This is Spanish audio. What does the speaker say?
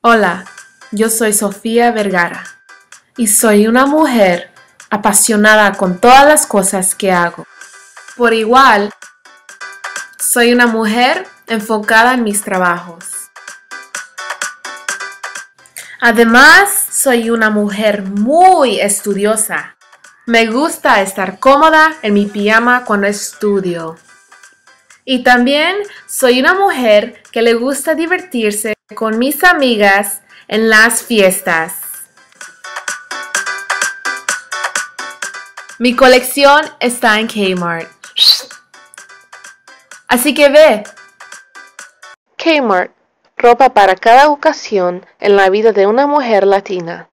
Hola, yo soy Sofía Vergara y soy una mujer apasionada con todas las cosas que hago. Por igual, soy una mujer enfocada en mis trabajos. Además, soy una mujer muy estudiosa. Me gusta estar cómoda en mi pijama cuando estudio. Y también soy una mujer que le gusta divertirse con mis amigas en las fiestas. Mi colección está en Kmart. Así que ve. Kmart, ropa para cada ocasión en la vida de una mujer latina.